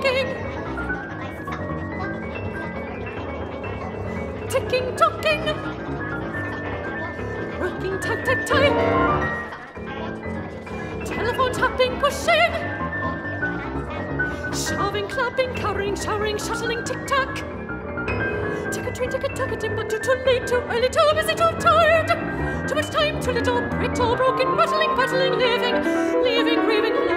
talking. Ticking, talking. Working, tight, tight, tight. Telephone tapping, pushing. Shoving, clapping, cowering, showering, shuttling, tick tock. Tick a train, tick a tuck a Timbuktu, too late, too early, too busy, too tired. Too much time, too little, brittle, broken, battling, battling, living, leaving, grieving,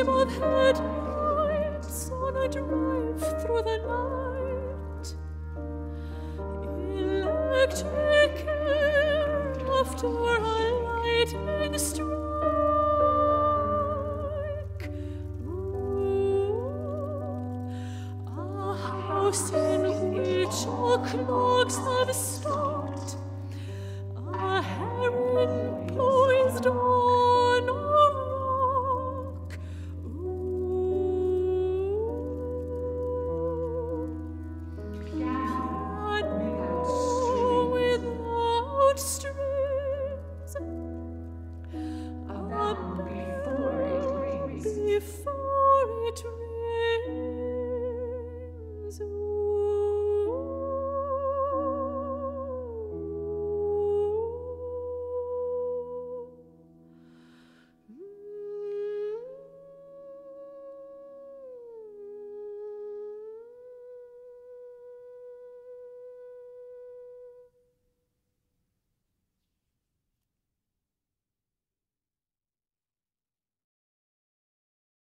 Beam of headlights on a drive through the night. Electric air after a lightning strike. A house in which all clocks have stopped.